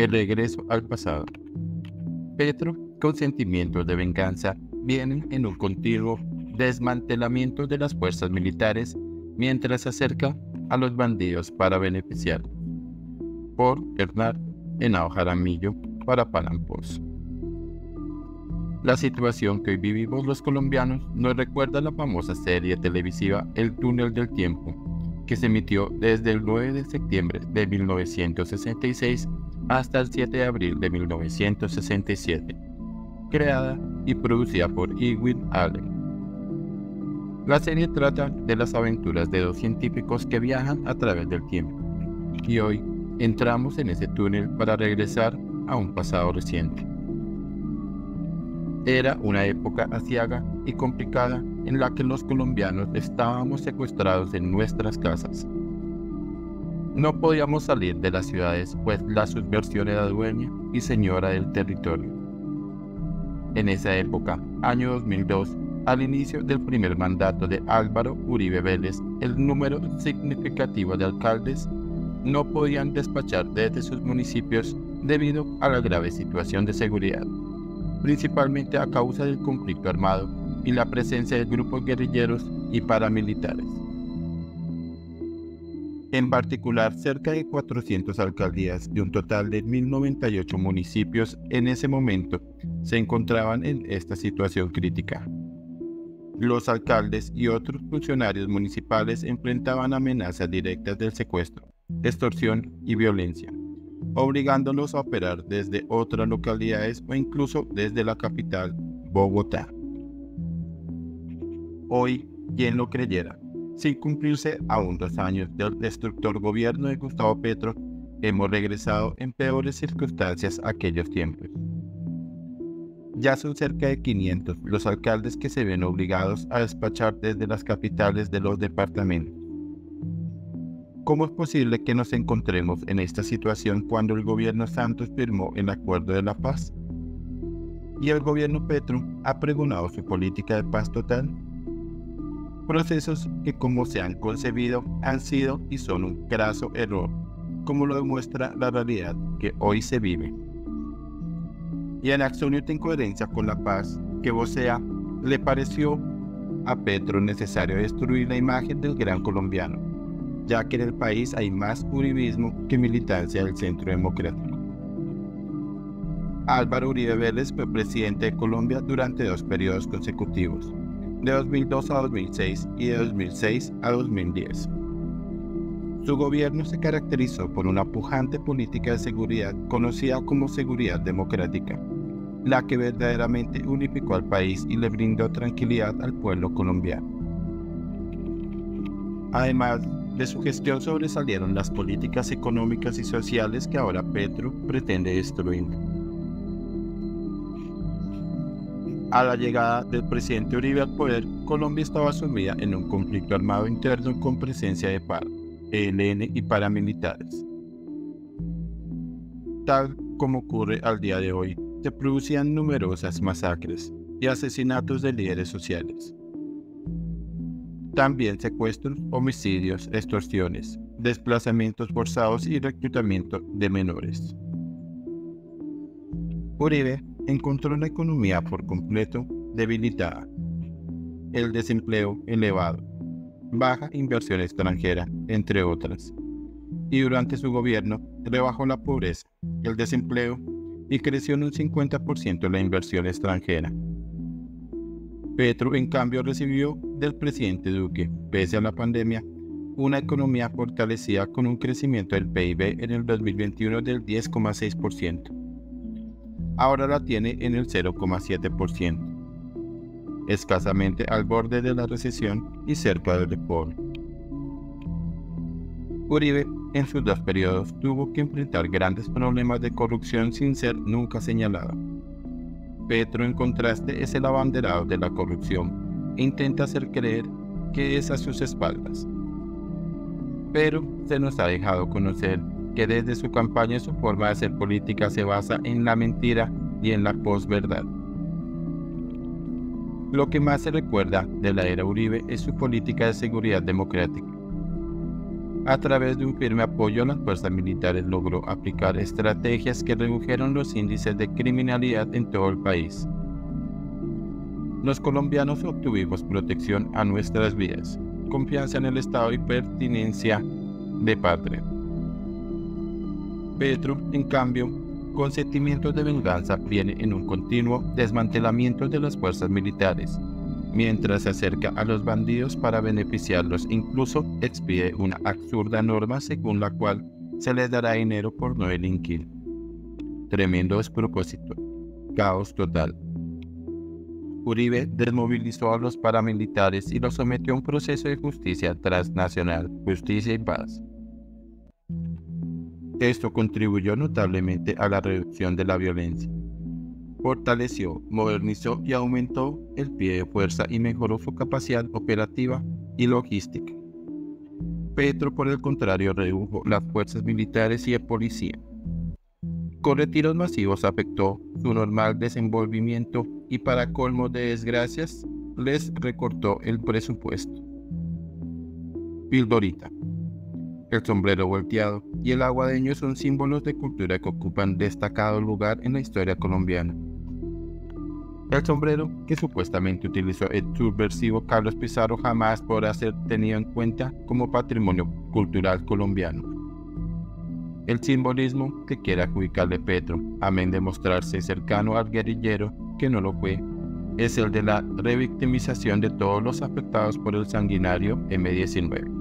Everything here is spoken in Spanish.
El regreso al pasado. Petro, con sentimientos de venganza, viene en un continuo desmantelamiento de las fuerzas militares mientras se acerca a los bandidos para beneficiar. Por Hernán Henao Jaramillo para Palampos. La situación que hoy vivimos los colombianos nos recuerda la famosa serie televisiva El túnel del tiempo, que se emitió desde el 9 de septiembre de 1966 hasta el 7 de abril de 1967, creada y producida por Edwin Allen. La serie trata de las aventuras de dos científicos que viajan a través del tiempo, y hoy entramos en ese túnel para regresar a un pasado reciente. Era una época asiaga y complicada en la que los colombianos estábamos secuestrados en nuestras casas. No podíamos salir de las ciudades, pues la subversión era dueña y señora del territorio. En esa época, año 2002, al inicio del primer mandato de Álvaro Uribe Vélez, el número significativo de alcaldes no podían despachar desde sus municipios debido a la grave situación de seguridad principalmente a causa del conflicto armado y la presencia de grupos guerrilleros y paramilitares. En particular, cerca de 400 alcaldías de un total de 1.098 municipios en ese momento se encontraban en esta situación crítica. Los alcaldes y otros funcionarios municipales enfrentaban amenazas directas del secuestro, extorsión y violencia obligándolos a operar desde otras localidades o incluso desde la capital, Bogotá. Hoy, quien lo creyera, sin cumplirse aún dos años del destructor gobierno de Gustavo Petro, hemos regresado en peores circunstancias a aquellos tiempos. Ya son cerca de 500 los alcaldes que se ven obligados a despachar desde las capitales de los departamentos ¿Cómo es posible que nos encontremos en esta situación cuando el gobierno Santos firmó el acuerdo de la paz? Y el gobierno Petro ha pregonado su política de paz total. Procesos que como se han concebido han sido y son un graso error, como lo demuestra la realidad que hoy se vive. Y en absoluta incoherencia con la paz que vocea, le pareció a Petro necesario destruir la imagen del gran colombiano ya que en el país hay más uribismo que militancia del centro democrático. Álvaro Uribe Vélez fue presidente de Colombia durante dos periodos consecutivos, de 2002 a 2006 y de 2006 a 2010. Su gobierno se caracterizó por una pujante política de seguridad conocida como seguridad democrática, la que verdaderamente unificó al país y le brindó tranquilidad al pueblo colombiano. Además, de su gestión sobresalieron las políticas económicas y sociales que ahora Petro pretende destruir. A la llegada del presidente Uribe al poder, Colombia estaba sumida en un conflicto armado interno con presencia de PAR, ELN y paramilitares. Tal como ocurre al día de hoy, se producían numerosas masacres y asesinatos de líderes sociales también secuestros, homicidios, extorsiones, desplazamientos forzados y reclutamiento de menores. Uribe encontró una economía por completo debilitada, el desempleo elevado, baja inversión extranjera, entre otras. Y durante su gobierno rebajó la pobreza, el desempleo y creció en un 50% la inversión extranjera. Petro, en cambio, recibió del presidente Duque, pese a la pandemia, una economía fortalecida con un crecimiento del PIB en el 2021 del 10,6%. Ahora la tiene en el 0,7%, escasamente al borde de la recesión y cerca del default. Uribe, en sus dos periodos, tuvo que enfrentar grandes problemas de corrupción sin ser nunca señalado Petro, en contraste, es el abanderado de la corrupción e intenta hacer creer que es a sus espaldas. Pero se nos ha dejado conocer que desde su campaña y su forma de hacer política se basa en la mentira y en la posverdad. Lo que más se recuerda de la era Uribe es su política de seguridad democrática. A través de un firme apoyo a las fuerzas militares logró aplicar estrategias que redujeron los índices de criminalidad en todo el país. Los colombianos obtuvimos protección a nuestras vidas, confianza en el Estado y pertinencia de patria. Petro, en cambio, con sentimientos de venganza, viene en un continuo desmantelamiento de las fuerzas militares, mientras se acerca a los bandidos para beneficiarlos, incluso expide una absurda norma según la cual se les dará dinero por no delinquir. Tremendo despropósito. Caos total. Uribe desmovilizó a los paramilitares y los sometió a un proceso de justicia transnacional, justicia y paz. Esto contribuyó notablemente a la reducción de la violencia. Fortaleció, modernizó y aumentó el pie de fuerza y mejoró su capacidad operativa y logística. Petro, por el contrario, redujo las fuerzas militares y de policía. Con retiros masivos afectó su normal desenvolvimiento y para colmo de desgracias les recortó el presupuesto. Pildorita. El sombrero volteado y el aguadeño son símbolos de cultura que ocupan destacado lugar en la historia colombiana. El sombrero, que supuestamente utilizó el subversivo Carlos Pizarro, jamás podrá ser tenido en cuenta como patrimonio cultural colombiano. El simbolismo que quiere adjudicarle Petro, amén de mostrarse cercano al guerrillero, que no lo fue, es el de la revictimización de todos los afectados por el sanguinario M19.